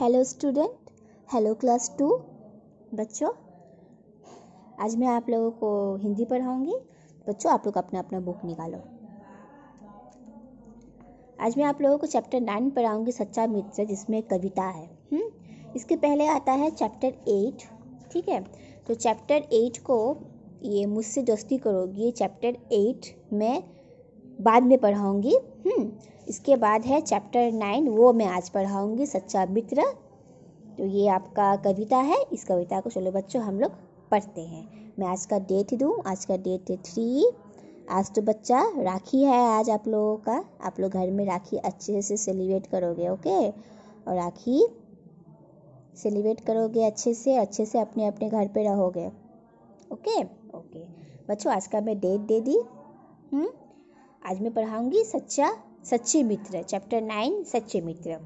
Hello student hello class two बच्चों आज मैं आप लोगों को हिंदी पढ़ाऊँगी। बच्चों आप लोग अपना अपना बुक निकालो। आज मैं आप लोगों को चैप्टर नाइन पढ़ाऊँगी सच्चा मित्र जिसमें कविता है। हुँ? हम्म? इसके पहले आता है चैप्टर एट ठीक है? तो चैप्टर एट को ये मुझसे दोस्ती करोगी। चैप्टर एट में बाद में पढ़ाऊँगी। हम्म, इसके बाद है चैप्टर नाइन वो मैं आज पढ़ाऊँगी सच्चा मित्र। तो ये आपका कविता है, इस कविता को चलो बच्चों हम लोग पढ़ते हैं। मैं आज का डेट दूँ, आज का डेट है थ्री आज तो बच्चा राखी है आज आप लोगों का। आप लोग घर में राखी अच्छे से सेलिब्रेट करोगे ओके और राखी सेलिब्रेट करोगे अच्छे से अच्छे से अपने अपने घर पे रहोगे ओके ओके बच्चों, आज का मैं डेट दे दी। हम्म? आज मैं पढ़ाऊँगी सच्चा सच्चे मित्र चैप्टर नाइन सच्चे मित्र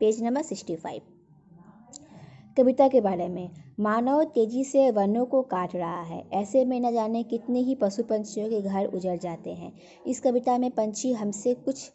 पेज नंबर सिक्सटी फाइव कविता के बारे में, मानव तेज़ी से वनों को काट रहा है। ऐसे में न जाने कितने ही पशु पंछियों के घर उजड़ जाते हैं। इस कविता में पंछी हमसे कुछ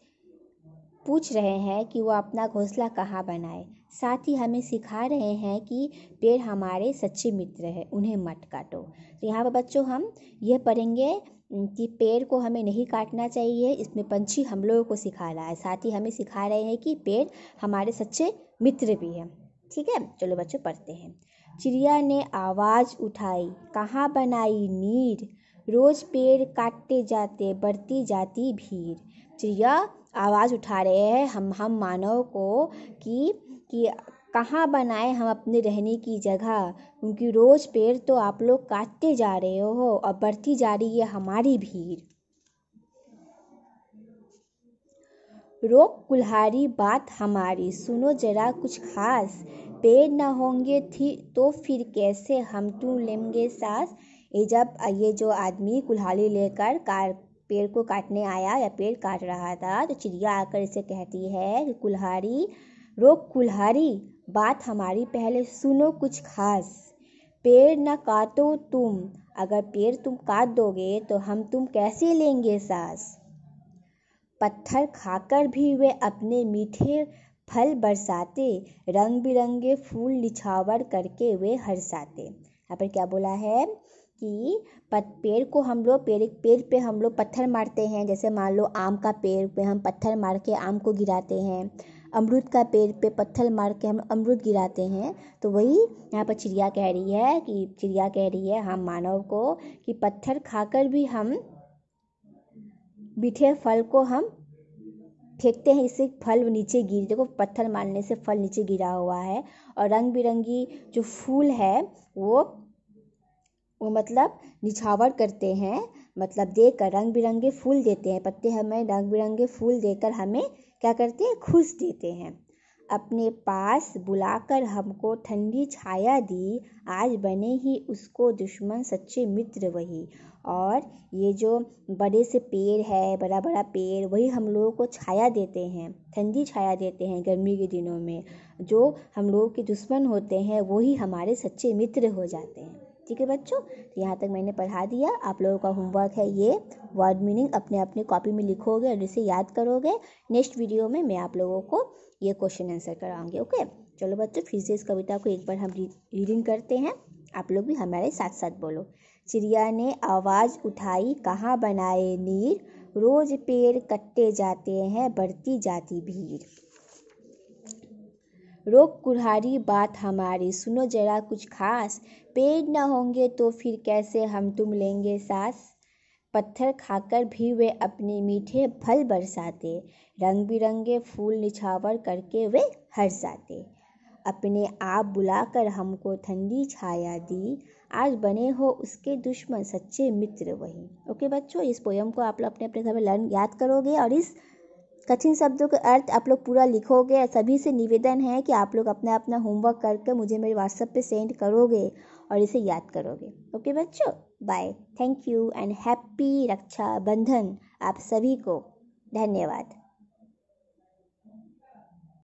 पूछ रहे हैं कि वो अपना घोंसला कहाँ बनाए। साथ ही हमें सिखा रहे हैं कि पेड़ हमारे सच्चे मित्र हैं, उन्हें मत काटो। तो यहाँ पर बच्चों हम यह पढ़ेंगे कि पेड़ को हमें नहीं काटना चाहिए, इसमें पंछी हम लोगों को सिखा रहा है। साथ ही हमें सिखा रहे हैं कि पेड़ हमारे सच्चे मित्र भी हैं। ठीक है? चलो बच्चों पढ़ते हैं। चिड़िया ने आवाज़ उठाई, कहाँ बनाई नीर? रोज पेड़ काटते जाते, बढ़ती जाती भीड़। चिड़िया आवाज़ उठा रहे हैं हम हम मानव को कि कि कहाँ बनाए हम अपने रहने की जगह? क्योंकि रोज़ पेड़ तो आप लोग काटते जा रहे हो और बढ़ती जा रही है हमारी भीड़। रोक कुल्हारी बात हमारी, सुनो जरा कुछ खास। पेड़ ना होंगे थी तो फिर कैसे हम तू लेंगे सास? ये जब, ये जो आदमी कुल्हाड़ी लेकर कार, पेड़ को काटने आया या पेड़ काट रहा था तो चिड़िया आकर इसे कहती है कि कुल्हाड़ी रोक कुल्हारी बात हमारी पहले सुनो कुछ खास। पेड़ न काटो तुम, अगर पेड़ तुम काट दोगे तो हम तुम कैसे लेंगे सांस? पत्थर खाकर भी वे अपने मीठे फल बरसाते रंग बिरंगे फूल निछावर करके वे हरसाते। यहाँ पर क्या बोला है कि पेड़ को हम लोग, पेड़ पेड़ पे हम लोग पत्थर मारते हैं। जैसे मान लो आम का पेड़ पे हम पत्थर मार के आम को गिराते हैं। अमरूद का पेड़ पे पत्थर मार के हम अमरूद गिराते हैं तो वही यहाँ पर चिड़िया कह रही है कि, चिड़िया कह रही है हम मानव को कि पत्थर खाकर भी हम, मीठे फल को हम फेंकते हैं, इससे फल नीचे गिर, देखो पत्थर मारने से फल नीचे गिरा हुआ है और रंग बिरंगी जो फूल है, वो वो मतलब निछावर करते हैं मतलब देकर रंग बिरंगे फूल देते हैं, पत्ते हमें रंग बिरंगे फूल देकर हमें क्या करते हैं? खुश देते हैं। अपने पास बुलाकर हमको ठंडी छाया दी। आज बने ही उसको दुश्मन सच्चे मित्र वही। और ये जो बड़े से पेड़ है बड़ा बड़ा पेड़, वही हम लोगों को छाया देते हैं। ठंडी छाया देते हैं गर्मी के दिनों में। जो हम लोगों के दुश्मन होते हैं, वही हमारे सच्चे मित्र हो जाते हैं। ठीक है बच्चों। तो यहाँ तक मैंने पढ़ा दिया। आप लोगों का होमवर्क है ये। वर्ड मीनिंग अपने अपने कॉपी में लिखोगे और इसे याद करोगे। नेक्स्ट वीडियो में मैं आप लोगों को ये क्वेश्चन आंसर कराऊँगी ओके चलो बच्चों, फिर से इस कविता को एक बार हम रीडिंग करते हैं। आप लोग भी हमारे साथ साथ बोलो। चिड़िया ने आवाज़ उठाई, कहाँ बनाए नीर? रोज पेड़ कटते जाते हैं, बढ़ती जाती भीड़। रोक कुल्हाड़ी बात हमारी। सुनो जरा कुछ खास। पेड़ न होंगे तो फिर कैसे हम तुम लेंगे सांस? पत्थर खाकर भी वे अपने मीठे फल बरसाते। रंग बिरंगे फूल निछावर करके वे हरसाते। अपने आप बुलाकर हमको ठंडी छाया दी। आज बने हो उसके दुश्मन, सच्चे मित्र वही। ओके बच्चों, इस पोयम को आप लोग अपने अपने घर में लर्न याद करोगे और इस कठिन शब्दों का अर्थ आप लोग पूरा लिखोगे, सभी से निवेदन है कि आप लोग अपना अपना होमवर्क करके मुझे मेरे व्हाट्सएप पे सेंड करोगे और इसे याद करोगे। ओके बच्चों? Bye thank you and happy Rakshabandhan आप सभी को। धन्यवाद।